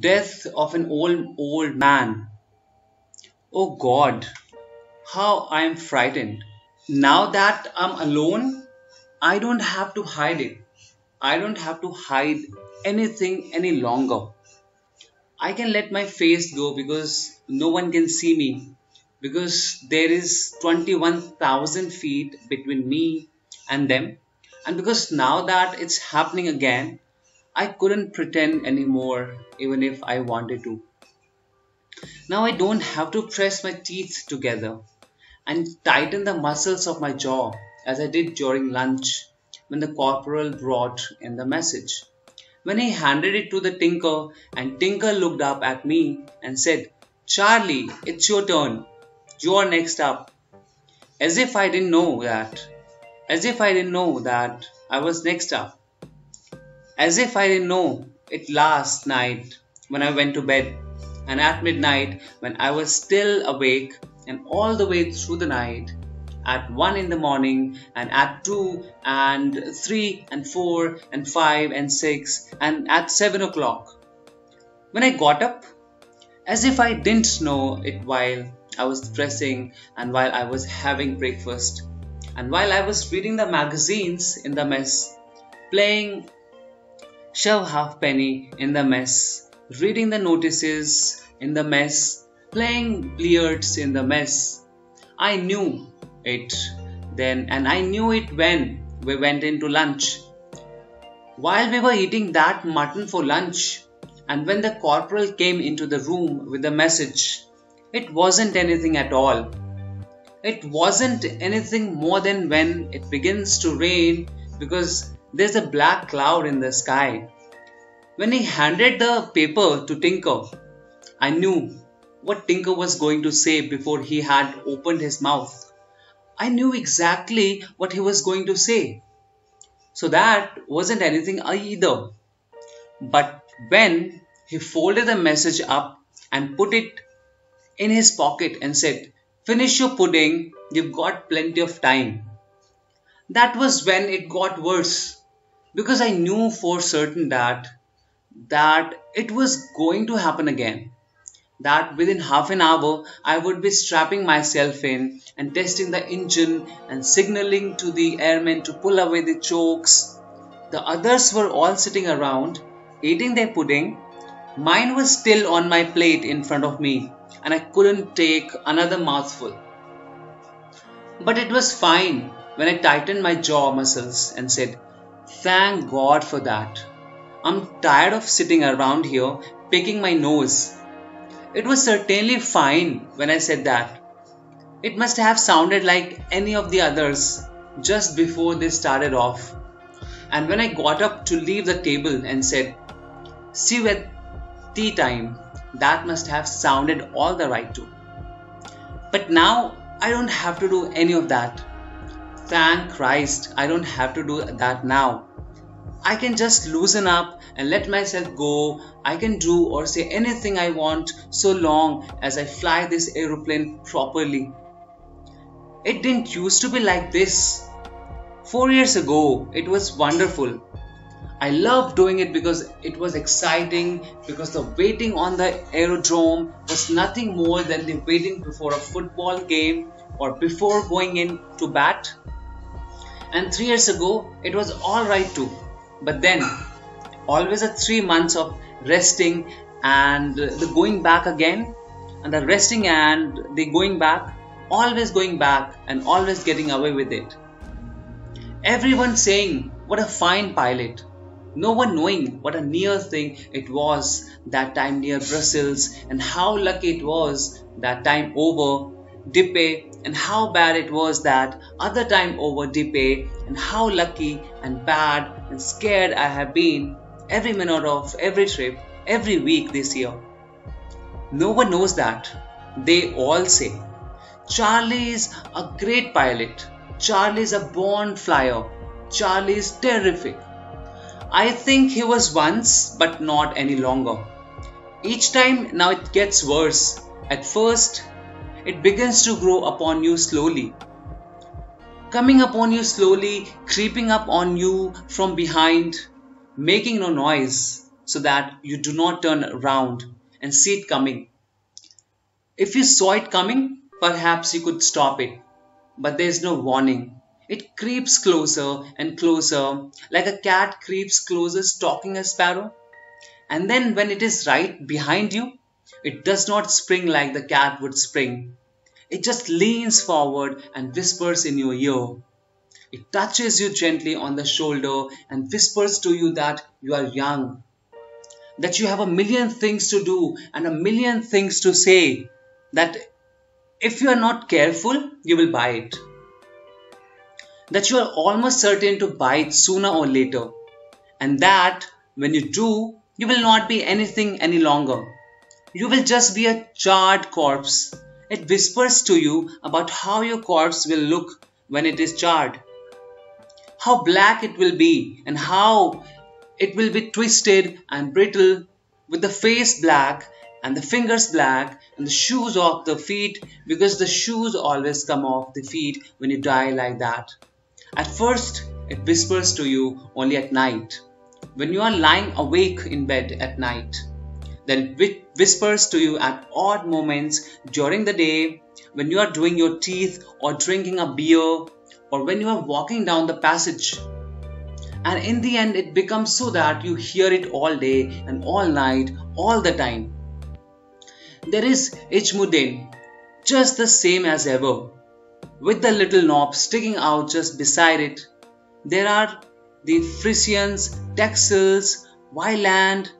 Death of an old, old man. Oh God, how I am frightened. Now that I'm alone, I don't have to hide it. I don't have to hide anything any longer. I can let my face go because no one can see me. Because there is 21,000 feet between me and them. And because now that it's happening again, I couldn't pretend anymore, even if I wanted to. Now I don't have to press my teeth together and tighten the muscles of my jaw as I did during lunch when the corporal brought in the message. When he handed it to the tinker, and Tinker looked up at me and said, Charlie, it's your turn. You're next up. As if I didn't know that. As if I didn't know that I was next up. As if I didn't know it last night when I went to bed, and at midnight when I was still awake, and all the way through the night at 1 in the morning and at 2 and 3 and 4 and 5 and 6 and at 7 o'clock. When I got up, as if I didn't know it while I was dressing and while I was having breakfast and while I was reading the magazines in the mess, playing shove halfpenny in the mess, reading the notices in the mess, playing billiards in the mess. I knew it then and I knew it when we went into lunch. While we were eating that mutton for lunch, and when the corporal came into the room with the message, it wasn't anything at all. It wasn't anything more than when it begins to rain because there's a black cloud in the sky. When he handed the paper to Tinker, I knew what Tinker was going to say before he had opened his mouth. I knew exactly what he was going to say. So that wasn't anything either. But when he folded the message up and put it in his pocket and said, Finish your pudding, you've got plenty of time. That was when it got worse because I knew for certain that that it was going to happen again that within half an hour I would be strapping myself in and testing the engine and signaling to the airmen to pull away the chokes. The others were all sitting around eating their pudding. Mine was still on my plate in front of me and I couldn't take another mouthful. But it was fine when I tightened my jaw muscles and said, Thank God for that. I'm tired of sitting around here picking my nose it was certainly fine when I said that. It must have sounded like any of the others just before they started off. And when I got up to leave the table and said, See you at tea time, that must have sounded all the right too. But now I don't have to do any of that. Thank Christ, I don't have to do that now. I can just loosen up and let myself go. I can do or say anything I want so long as I fly this aeroplane properly. It didn't used to be like this. Four years ago, it was wonderful. I loved doing it because it was exciting, because the waiting on the aerodrome was nothing more than the waiting before a football game or before going in to bat. And three years ago, it was alright too. But then always a three months of resting and the going back again and the resting and the going back always going back and always getting away with it. Everyone saying what a fine pilot. No one knowing what a near thing it was that time near Brussels and how lucky it was that time over Dieppe and how bad it was that other time over Dieppe and how lucky and bad and scared I have been every minute of every trip, every week this year. No one knows that. They all say. Charlie is a great pilot. Charlie is a born flyer. Charlie is terrific. I think he was once, but not any longer. Each time now it gets worse. At first, it begins to grow upon you slowly coming upon you slowly, creeping up on you from behind, making no noise, so that you do not turn around and see it coming. If you saw it coming, perhaps you could stop it, but there is no warning. It creeps closer and closer, like a cat creeps closer, stalking a sparrow. And then, when it is right behind you, it does not spring like the cat would spring. It just leans forward and whispers in your ear. It touches you gently on the shoulder and whispers to you that you are young, that you have a million things to do and a million things to say, that if you are not careful, you will buy it. That you are almost certain to buy it sooner or later, and that when you do, you will not be anything any longer. You will just be a charred corpse. It whispers to you about how your corpse will look when it is charred, how black it will be, and how it will be twisted and brittle with the face black and the fingers black and the shoes off the feet because the shoes always come off the feet when you die like that. At first, it whispers to you only at night, when you are lying awake in bed at night then whispers to you at odd moments during the day when you are doing your teeth or drinking a beer or when you are walking down the passage. And in the end, it becomes so that you hear it all day and all night, all the time. There is IJmuiden, just the same as ever, with the little knob sticking out just beside it. There are the Frisians, Texels, Weiland,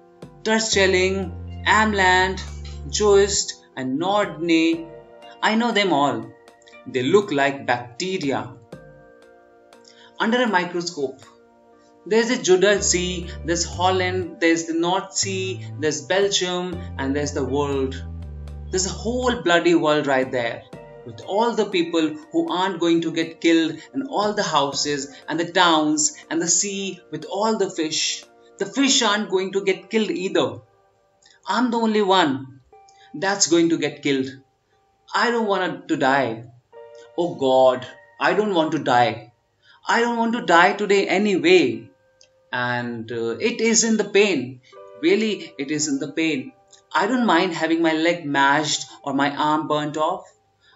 Terschelling, Ameland, Juist, and Nordney. I know them all. They look like bacteria. Under a microscope, there's the Zuider Zee, there's Holland, there's the North Sea, there's Belgium, and there's the world. There's a whole bloody world right there with all the people who aren't going to get killed, and all the houses, and the towns, and the sea with all the fish. The fish aren't going to get killed either. I'm the only one that's going to get killed. I don't want to die. Oh God, I don't want to die. I don't want to die today anyway. And uh, it is in the pain. Really, it is in the pain. I don't mind having my leg mashed or my arm burnt off.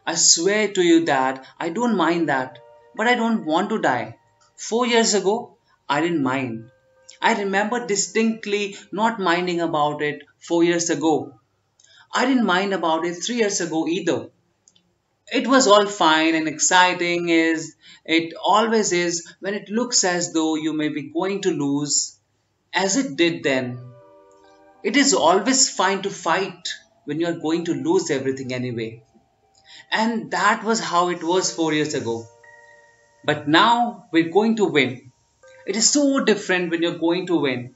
I swear to you that I don't mind that. But I don't want to die. Four years ago, I didn't mind. I remember distinctly not minding about it four years ago. I didn't mind about it three years ago either. It was all fine and exciting as it always is when it looks as though you may be going to lose, as it did then. It is always fine to fight when you are going to lose everything anyway. And that was how it was four years ago. But now we're going to win. It is so different when you're going to win.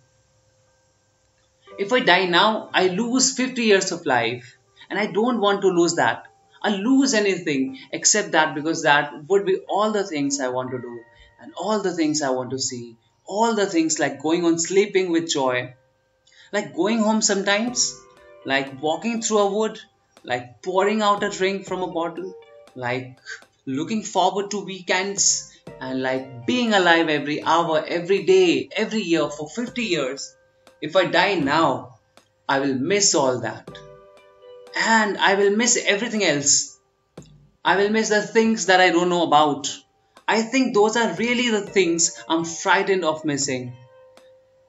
If I die now, I lose 50 years of life, and I don't want to lose that. I lose anything except that because that would be all the things I want to do, and all the things I want to see, all the things like going on sleeping with joy, like going home sometimes, like walking through a wood, like pouring out a drink from a bottle, like looking forward to weekends and like being alive every hour, every day, every year for 50 years, if I die now, I will miss all that. And I will miss everything else. I will miss the things that I don't know about. I think those are really the things I'm frightened of missing.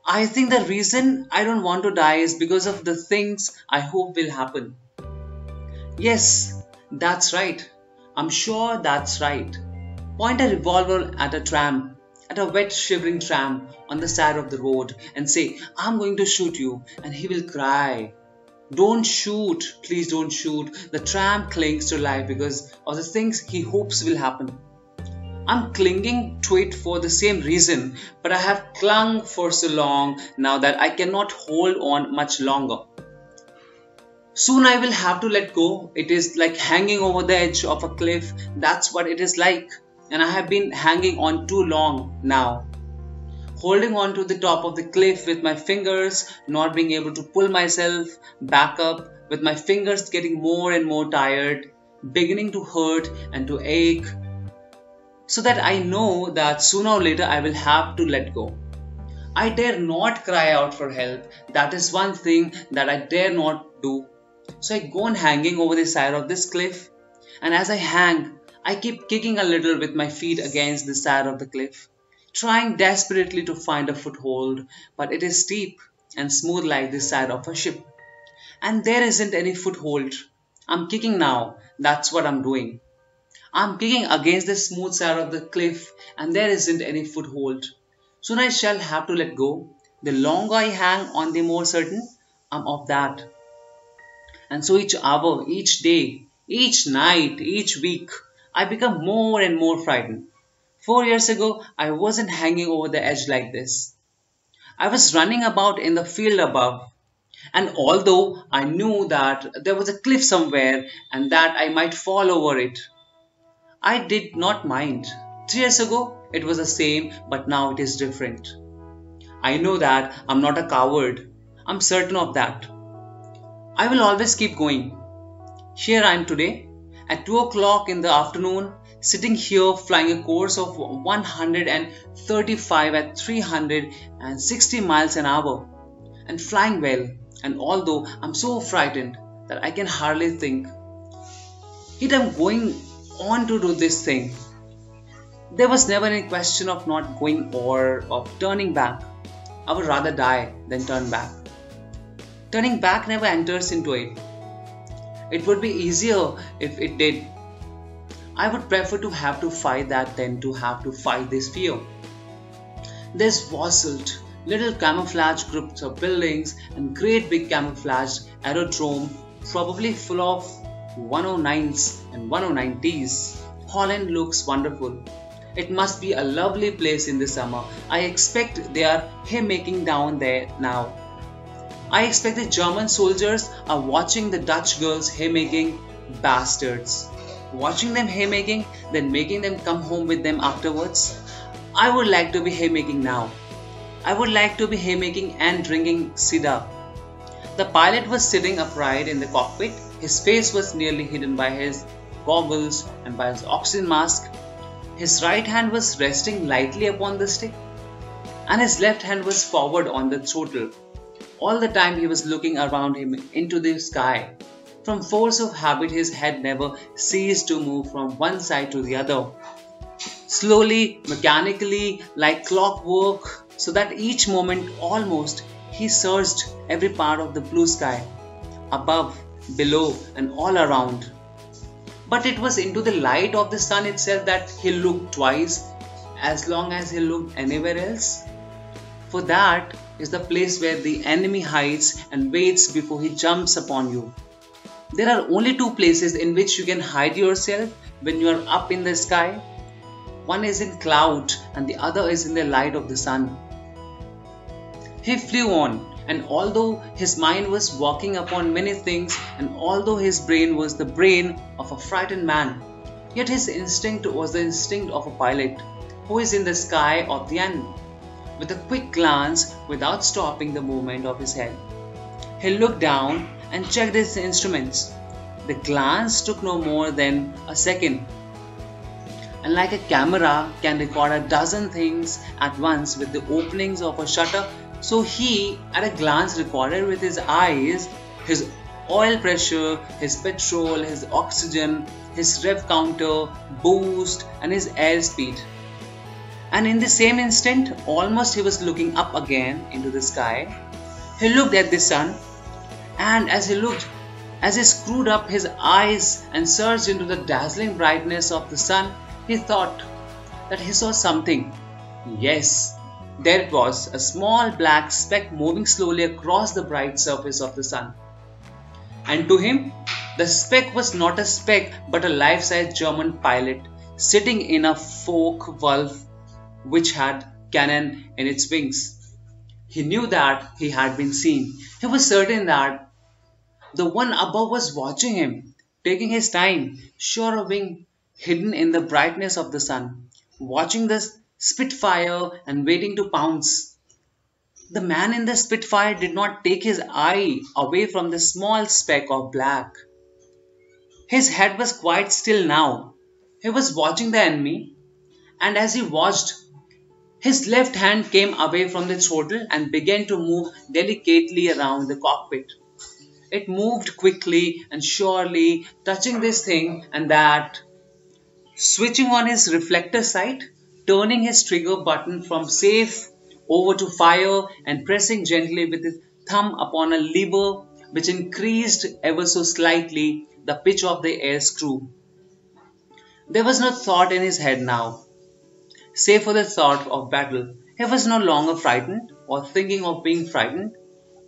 I think the reason I don't want to die is because of the things I hope will happen. Yes, that's right. I'm sure that's right. Point a revolver at a tram, at a wet, shivering tram on the side of the road and say, I'm going to shoot you, and he will cry. Don't shoot, please don't shoot. The tram clings to life because of the things he hopes will happen. I'm clinging to it for the same reason, but I have clung for so long now that I cannot hold on much longer. Soon I will have to let go. It is like hanging over the edge of a cliff. That's what it is like and I have been hanging on too long now. Holding on to the top of the cliff with my fingers, not being able to pull myself back up, with my fingers getting more and more tired, beginning to hurt and to ache, so that I know that sooner or later I will have to let go. I dare not cry out for help. That is one thing that I dare not do. So I go on hanging over the side of this cliff, and as I hang, I keep kicking a little with my feet against the side of the cliff, trying desperately to find a foothold, but it is steep and smooth like the side of a ship. And there isn't any foothold. I'm kicking now, that's what I'm doing. I'm kicking against the smooth side of the cliff, and there isn't any foothold. Soon I shall have to let go. The longer I hang on, the more certain I'm of that. And so each hour, each day, each night, each week, I become more and more frightened. Four years ago, I wasn't hanging over the edge like this. I was running about in the field above. And although I knew that there was a cliff somewhere and that I might fall over it, I did not mind. Three years ago, it was the same, but now it is different. I know that I'm not a coward. I'm certain of that. I will always keep going. Here I am today, at 2 o'clock in the afternoon, sitting here flying a course of 135 at 360 miles an hour, and flying well. And although I'm so frightened that I can hardly think, yet I'm going on to do this thing there was never any question of not going or of turning back. I would rather die than turn back. Turning back never enters into it. It would be easier if it did. I would prefer to have to fight that than to have to fight this fear. This Wasselt, little camouflage groups of buildings and great big camouflaged aerodrome probably full of 109s and 109Ts. Holland looks wonderful. It must be a lovely place in the summer. I expect they are haymaking down there now. I expect the German soldiers are watching the Dutch girls haymaking bastards. Watching them haymaking, then making them come home with them afterwards. I would like to be haymaking now. I would like to be haymaking and drinking cider. The pilot was sitting upright in the cockpit. His face was nearly hidden by his goggles and by his oxygen mask. His right hand was resting lightly upon the stick, and his left hand was forward on the throttle. All the time he was looking around him into the sky. From force of habit, his head never ceased to move from one side to the other. Slowly, mechanically, like clockwork, so that each moment almost he searched every part of the blue sky, above, below, and all around but it was into the light of the sun itself that he looked twice as long as he looked anywhere else. For that is the place where the enemy hides and waits before he jumps upon you. There are only two places in which you can hide yourself when you are up in the sky. One is in cloud and the other is in the light of the sun. He flew on and although his mind was walking upon many things, and although his brain was the brain of a frightened man, yet his instinct was the instinct of a pilot who is in the sky of the end. With a quick glance, without stopping the movement of his head, he looked down and checked his instruments. The glance took no more than a second. And like a camera can record a dozen things at once with the openings of a shutter so he, at a glance, recorded with his eyes his oil pressure, his petrol, his oxygen, his rev counter, boost, and his airspeed. And in the same instant, almost he was looking up again into the sky. He looked at the sun, and as he looked, as he screwed up his eyes and searched into the dazzling brightness of the sun, he thought that he saw something. Yes, there it was, a small black speck moving slowly across the bright surface of the sun. And to him, the speck was not a speck but a life size German pilot sitting in a Focke-Wulf which had cannon in its wings. He knew that he had been seen. He was certain that the one above was watching him, taking his time, sure of being hidden in the brightness of the sun, watching the Spitfire and waiting to pounce. The man in the Spitfire did not take his eye away from the small speck of black. His head was quite still now. He was watching the enemy, and as he watched, His left hand came away from the throttle and began to move delicately around the cockpit. It moved quickly and surely, touching this thing and that, switching on his reflector sight, turning his trigger button from safe over to fire and pressing gently with his thumb upon a lever which increased ever so slightly the pitch of the air screw. There was no thought in his head now, save for the thought of battle. He was no longer frightened or thinking of being frightened.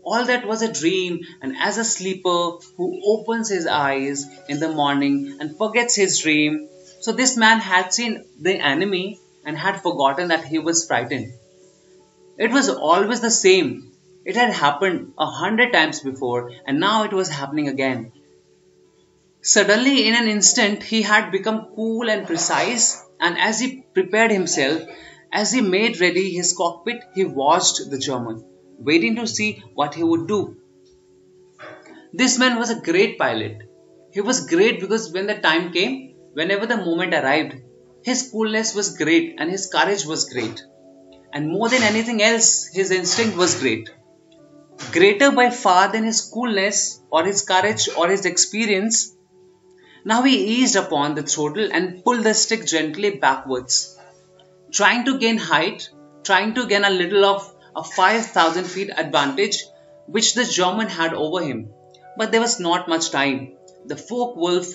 All that was a dream, and as a sleeper who opens his eyes in the morning and forgets his dream, so this man had seen the enemy and had forgotten that he was frightened. It was always the same. It had happened a hundred times before, and now it was happening again. Suddenly, in an instant, he had become cool and precise, and as he prepared himself, as he made ready his cockpit, he watched the German, waiting to see what he would do. This man was a great pilot. He was great because when the time came, whenever the moment arrived, his coolness was great and his courage was great. And more than anything else, his instinct was great. Greater by far than his coolness or his courage or his experience. Now he eased upon the throttle and pulled the stick gently backwards, trying to gain height, trying to gain a little of a 5000 feet advantage which the German had over him. But there was not much time. The Focke-Wulf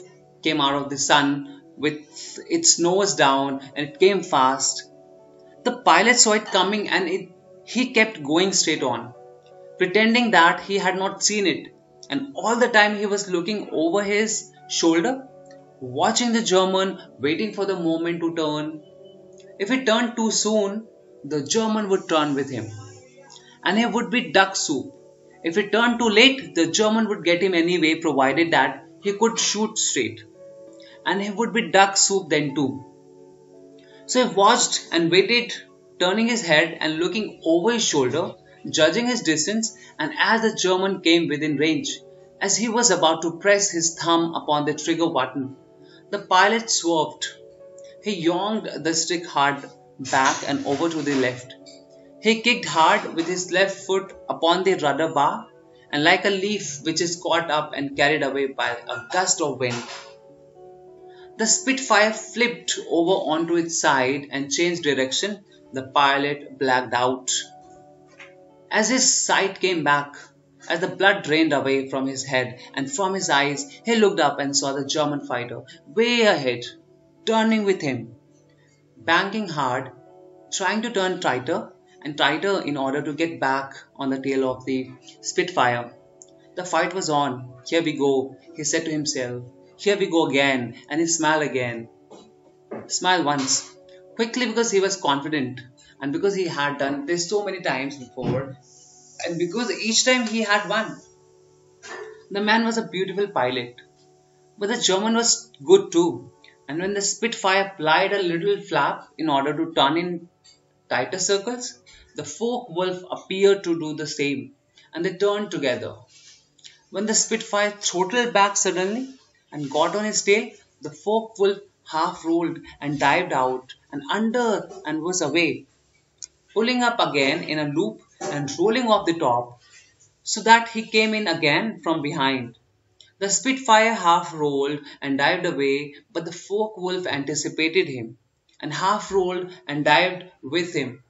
came out of the sun with its nose down and it came fast the pilot saw it coming and it, he kept going straight on, pretending that he had not seen it. And all the time he was looking over his shoulder, watching the German, waiting for the moment to turn. If he turned too soon, the German would turn with him. And he would be duck soup. If he turned too late, the German would get him anyway, provided that he could shoot straight. And he would be duck soup then too. So he watched and waited, turning his head and looking over his shoulder, judging his distance, and as the German came within range, as he was about to press his thumb upon the trigger button, the pilot swerved. He yanked the stick hard back and over to the left. He kicked hard with his left foot upon the rudder bar, and like a leaf which is caught up and carried away by a gust of wind, the Spitfire flipped over onto its side and changed direction. The pilot blacked out. As his sight came back, as the blood drained away from his head and from his eyes, he looked up and saw the German fighter way ahead, turning with him, banking hard, trying to turn tighter and tighter in order to get back on the tail of the Spitfire. The fight was on. Here we go, he said to himself. Here we go again, and he smiled again. Smile once, quickly because he was confident, and because he had done this so many times before, and because each time he had won. The man was a beautiful pilot, but the German was good too. And when the Spitfire plied a little flap in order to turn in tighter circles, the Focke-Wulf appeared to do the same, and they turned together. When the Spitfire throttled back suddenly, and got on his tail, the Focke-Wulf half rolled and dived out and under and was away, pulling up again in a loop and rolling off the top, so that he came in again from behind. The Spitfire half rolled and dived away, but the Focke-Wulf anticipated him and half rolled and dived with him.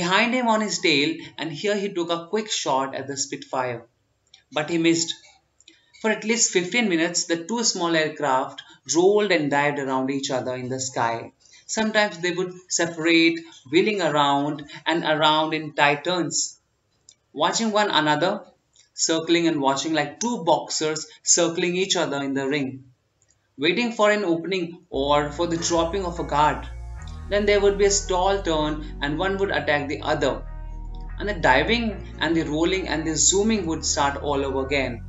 Behind him on his tail, and here he took a quick shot at the Spitfire, but he missed for at least 15 minutes, the two small aircraft rolled and dived around each other in the sky. Sometimes they would separate, wheeling around and around in tight turns, watching one another, circling and watching like two boxers circling each other in the ring, waiting for an opening or for the dropping of a guard. Then there would be a stall turn and one would attack the other. And the diving and the rolling and the zooming would start all over again.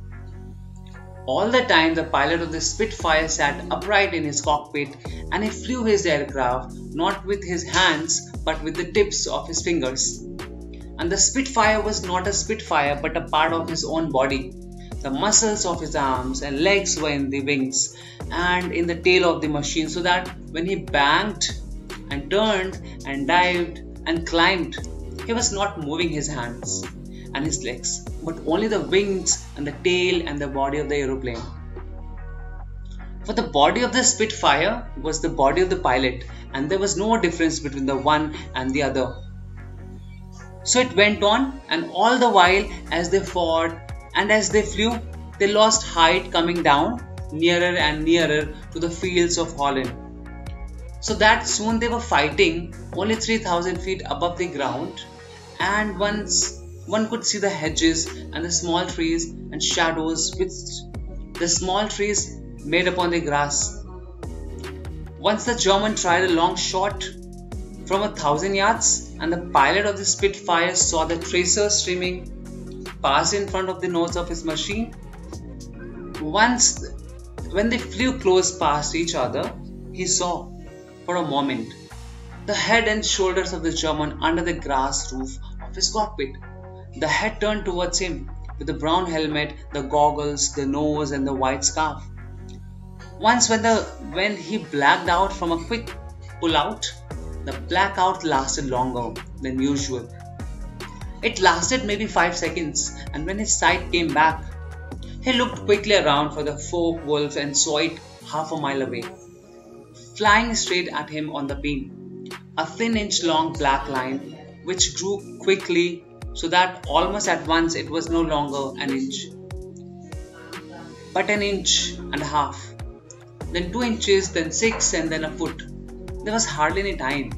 All the time, the pilot of the Spitfire sat upright in his cockpit and he flew his aircraft not with his hands but with the tips of his fingers. And the Spitfire was not a Spitfire but a part of his own body. The muscles of his arms and legs were in the wings and in the tail of the machine so that when he banked and turned and dived, and climbed. He was not moving his hands and his legs, but only the wings and the tail and the body of the aeroplane. For the body of the Spitfire was the body of the pilot, and there was no difference between the one and the other. So it went on, and all the while, as they fought and as they flew, they lost height coming down nearer and nearer to the fields of Holland. So that soon they were fighting only 3000 feet above the ground, and once one could see the hedges and the small trees and shadows which the small trees made upon the grass. Once the German tried a long shot from a thousand yards, and the pilot of the Spitfire saw the tracer streaming past in front of the nose of his machine. Once, when they flew close past each other, he saw, for a moment, the head and shoulders of the German under the grass roof of his cockpit. The head turned towards him with the brown helmet, the goggles, the nose, and the white scarf. Once, when the when he blacked out from a quick pull out, the blackout lasted longer than usual. It lasted maybe five seconds, and when his sight came back, he looked quickly around for the Focke-Wulf and saw it half a mile away, flying straight at him on the beam. A thin inch long black line which grew quickly so that almost at once it was no longer an inch, but an inch and a half, then two inches, then six, and then a foot. There was hardly any time.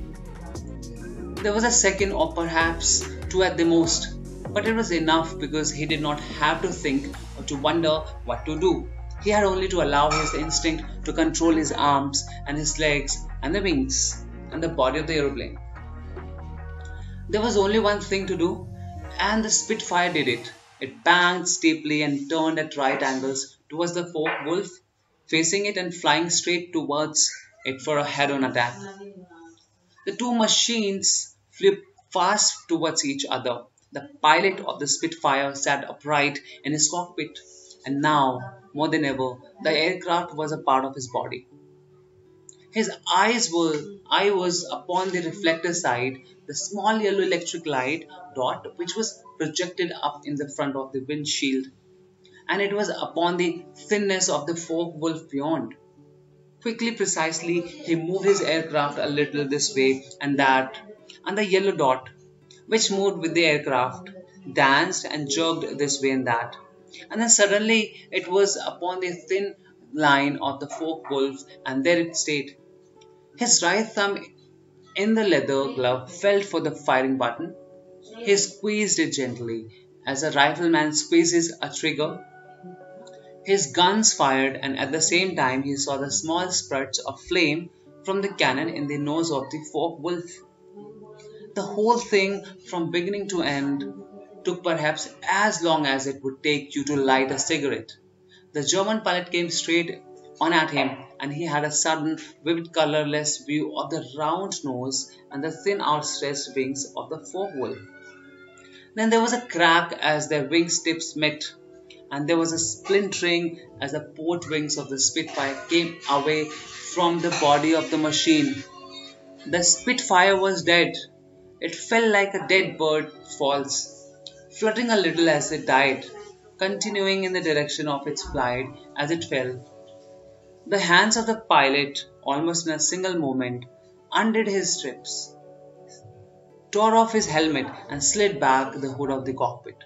There was a second or perhaps two at the most, but it was enough because he did not have to think or to wonder what to do. He had only to allow his instinct to control his arms and his legs and the wings and the body of the aeroplane. There was only one thing to do, and the Spitfire did it. It banged steeply and turned at right angles towards the Focke-Wulf, facing it and flying straight towards it for a head-on attack. The two machines flew fast towards each other. The pilot of the Spitfire sat upright in his cockpit, and now, more than ever, the aircraft was a part of his body. His eyes were eye was upon the reflector side, the small yellow electric light dot which was projected up in the front of the windshield, and it was upon the thinness of the Focke-Wulf beyond. Quickly, precisely, he moved his aircraft a little this way and that, and the yellow dot, which moved with the aircraft, danced and jerked this way and that. And then suddenly it was upon the thin line of the Focke-Wulf, and there it stayed. His right thumb in the leather glove felt for the firing button. He squeezed it gently, as a rifleman squeezes a trigger his guns fired, and at the same time he saw the small spurts of flame from the cannon in the nose of the Focke-Wulf. The whole thing, from beginning to end, took perhaps as long as it would take you to light a cigarette. The German pilot came straight on at him, and he had a sudden, vivid, colorless view of the round nose and the thin, outstretched wings of the Focke-Wulf. Then there was a crack as their wings tips met and there was a splintering as the port wings of the Spitfire came away from the body of the machine. The Spitfire was dead. It fell like a dead bird falls, fluttering a little as it died, continuing in the direction of its flight as it fell. The hands of the pilot, almost in a single moment, undid his strips, tore off his helmet, and slid back the hood of the cockpit.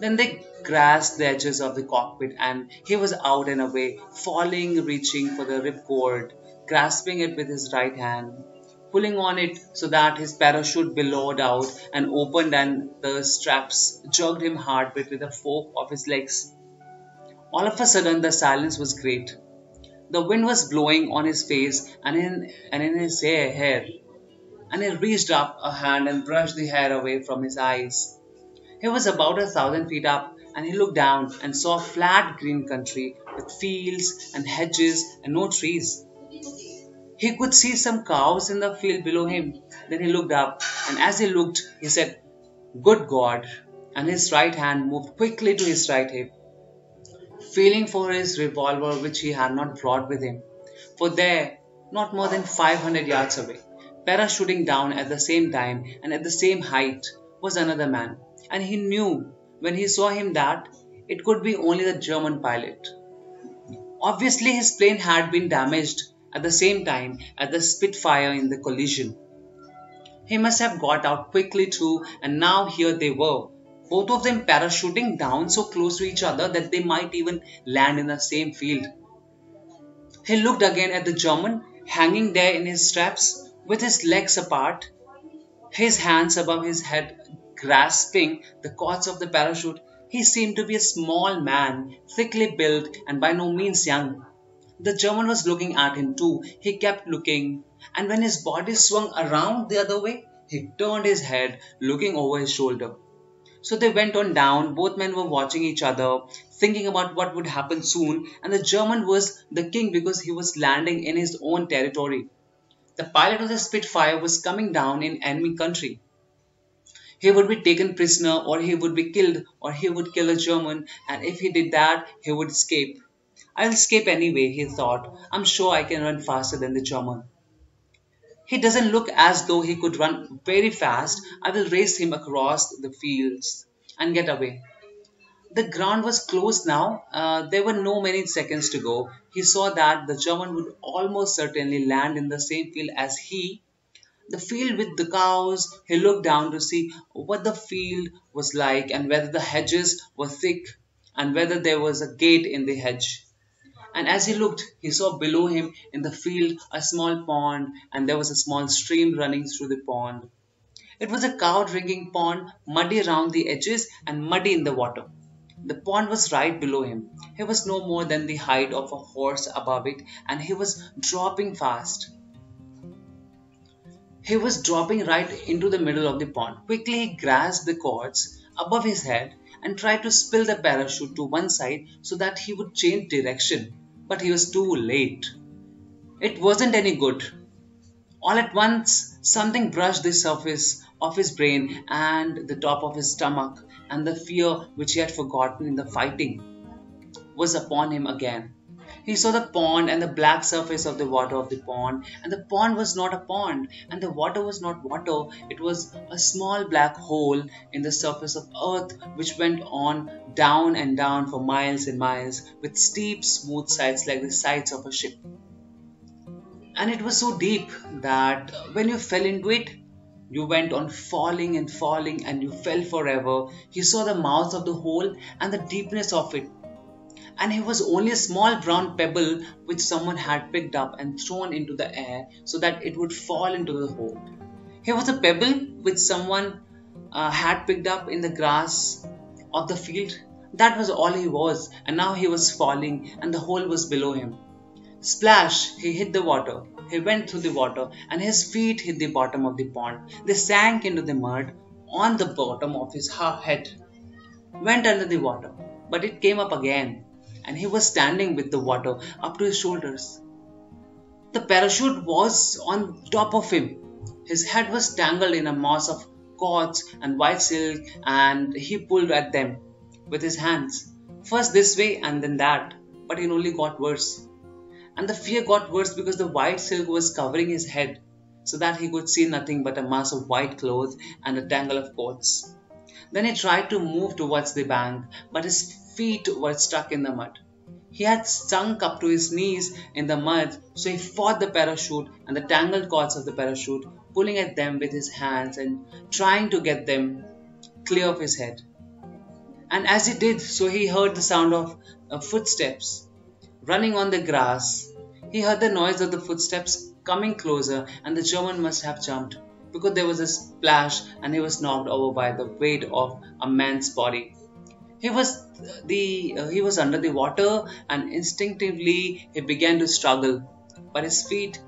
Then they grasped the edges of the cockpit and he was out and away, falling, reaching for the ripcord, grasping it with his right hand, pulling on it so that his parachute billowed out and opened and the straps jerked him hard between the fork of his legs. All of a sudden the silence was great. The wind was blowing on his face and in, and in his hair, hair, and he reached up a hand and brushed the hair away from his eyes. He was about a thousand feet up, and he looked down and saw flat green country with fields and hedges and no trees. He could see some cows in the field below him. Then he looked up, and as he looked, he said, Good God! And his right hand moved quickly to his right hip, feeling for his revolver which he had not brought with him. For there, not more than 500 yards away, parachuting down at the same time and at the same height was another man, and he knew when he saw him that it could be only the German pilot. Obviously, his plane had been damaged at the same time as the Spitfire in the collision. He must have got out quickly too, and now here they were, both of them parachuting down so close to each other that they might even land in the same field. He looked again at the German, hanging there in his straps, with his legs apart, his hands above his head grasping the cords of the parachute. He seemed to be a small man, thickly built and by no means young. The German was looking at him too. He kept looking, and when his body swung around the other way, he turned his head, looking over his shoulder. So they went on down. Both men were watching each other, thinking about what would happen soon, and the German was the king because he was landing in his own territory. The pilot of the Spitfire was coming down in enemy country. He would be taken prisoner, or he would be killed, or he would kill a German, and if he did that, he would escape. I'll escape anyway, he thought. I'm sure I can run faster than the German. He doesn't look as though he could run very fast. I will race him across the fields and get away. The ground was closed now. Uh, there were no many seconds to go. He saw that the German would almost certainly land in the same field as he. The field with the cows. He looked down to see what the field was like and whether the hedges were thick and whether there was a gate in the hedge and as he looked he saw below him in the field a small pond and there was a small stream running through the pond. It was a cow drinking pond, muddy around the edges and muddy in the water. The pond was right below him. He was no more than the height of a horse above it, and he was dropping fast. He was dropping right into the middle of the pond. Quickly he grasped the cords above his head and tried to spill the parachute to one side so that he would change direction but he was too late. It wasn't any good. All at once, something brushed the surface of his brain and the top of his stomach, and the fear which he had forgotten in the fighting was upon him again. He saw the pond and the black surface of the water of the pond, and the pond was not a pond, and the water was not water, it was a small black hole in the surface of earth which went on down and down for miles and miles with steep, smooth sides like the sides of a ship. And it was so deep that when you fell into it, you went on falling and falling and you fell forever. He saw the mouth of the hole and the deepness of it and he was only a small brown pebble which someone had picked up and thrown into the air so that it would fall into the hole. He was a pebble which someone uh, had picked up in the grass of the field. That was all he was, and now he was falling, and the hole was below him. Splash! He hit the water. He went through the water, and his feet hit the bottom of the pond. They sank into the mud on the bottom of his half head. Went under the water, but it came up again and he was standing with the water up to his shoulders. The parachute was on top of him. His head was tangled in a mass of cords and white silk, and he pulled at them with his hands, first this way and then that, but it only got worse. And the fear got worse because the white silk was covering his head, so that he could see nothing but a mass of white clothes and a tangle of cords. Then he tried to move towards the bank, but his feet were stuck in the mud. He had sunk up to his knees in the mud, so he fought the parachute and the tangled cords of the parachute, pulling at them with his hands and trying to get them clear of his head. And as he did so, he heard the sound of uh, footsteps running on the grass. He heard the noise of the footsteps coming closer, and the German must have jumped because there was a splash and he was knocked over by the weight of a man's body. He was the uh, he was under the water and instinctively he began to struggle, but his feet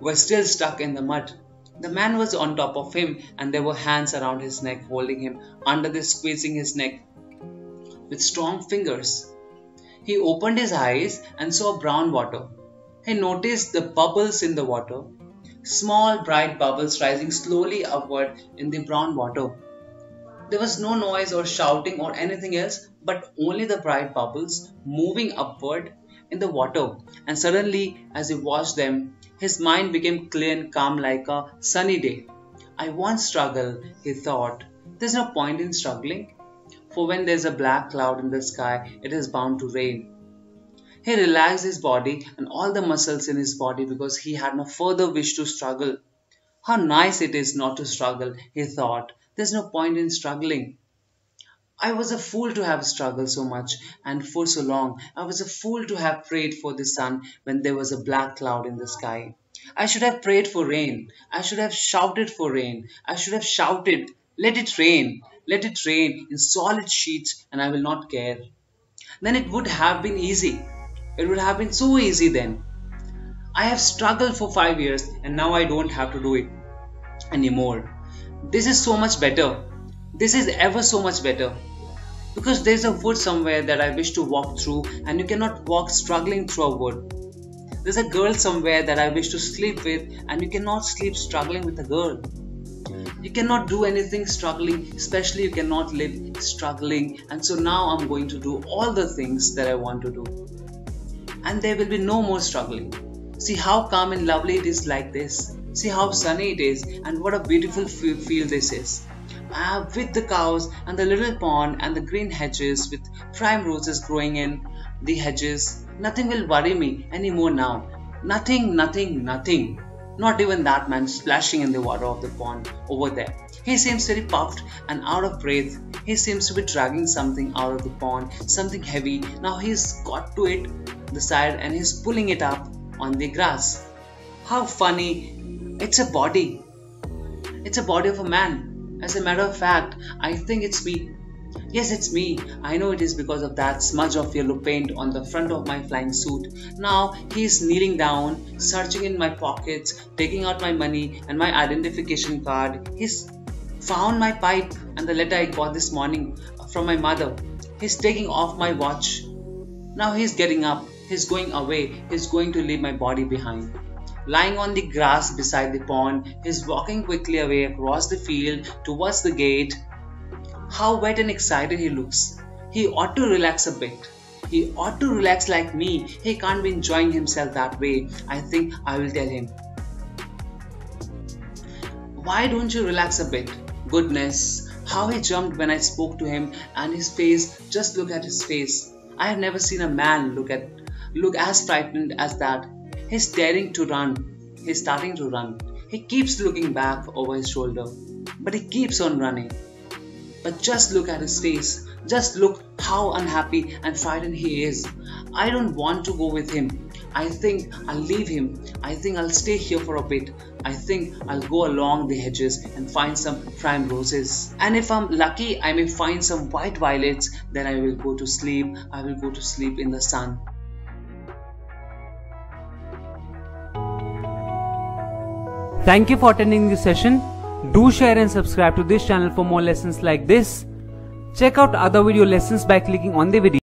were still stuck in the mud. The man was on top of him and there were hands around his neck holding him under the squeezing his neck with strong fingers. He opened his eyes and saw brown water. He noticed the bubbles in the water, small bright bubbles rising slowly upward in the brown water. There was no noise or shouting or anything else, but only the bright bubbles moving upward in the water, and suddenly, as he watched them, his mind became clear and calm like a sunny day. I won't struggle, he thought. There's no point in struggling, for when there's a black cloud in the sky, it is bound to rain. He relaxed his body and all the muscles in his body because he had no further wish to struggle. How nice it is not to struggle, he thought. There's no point in struggling. I was a fool to have struggled so much and for so long. I was a fool to have prayed for the sun when there was a black cloud in the sky. I should have prayed for rain. I should have shouted for rain. I should have shouted, Let it rain, let it rain in solid sheets, and I will not care. Then it would have been easy. It would have been so easy then. I have struggled for five years and now I don't have to do it anymore. This is so much better. This is ever so much better. Because there's a wood somewhere that I wish to walk through, and you cannot walk struggling through a wood. There's a girl somewhere that I wish to sleep with, and you cannot sleep struggling with a girl. You cannot do anything struggling, especially you cannot live struggling. And so now I'm going to do all the things that I want to do. And there will be no more struggling. See how calm and lovely it is like this. See how sunny it is, and what a beautiful field this is uh, with the cows and the little pond and the green hedges with primroses growing in the hedges. Nothing will worry me anymore now. Nothing, nothing, nothing. Not even that man splashing in the water of the pond over there. He seems very puffed and out of breath. He seems to be dragging something out of the pond, something heavy. Now he's got to it, the side, and he's pulling it up on the grass. How funny! It's a body. It's a body of a man as a matter of fact, I think it's me. Yes, it's me. I know it is because of that smudge of yellow paint on the front of my flying suit. Now he's kneeling down, searching in my pockets, taking out my money and my identification card. He's found my pipe and the letter I got this morning from my mother. He's taking off my watch. Now he's getting up. He's going away. He's going to leave my body behind. Lying on the grass beside the pond, he's walking quickly away across the field towards the gate. How wet and excited he looks. He ought to relax a bit. He ought to relax like me. He can't be enjoying himself that way. I think I will tell him. Why don't you relax a bit? Goodness, how he jumped when I spoke to him and his face, just look at his face. I have never seen a man look at look as frightened as that He's daring to run. He's starting to run. He keeps looking back over his shoulder, but he keeps on running. But just look at his face. Just look how unhappy and frightened he is. I don't want to go with him. I think I'll leave him. I think I'll stay here for a bit. I think I'll go along the hedges and find some primroses. And if I'm lucky, I may find some white violets. Then I will go to sleep. I will go to sleep in the sun. Thank you for attending this session. Do share and subscribe to this channel for more lessons like this. Check out other video lessons by clicking on the video.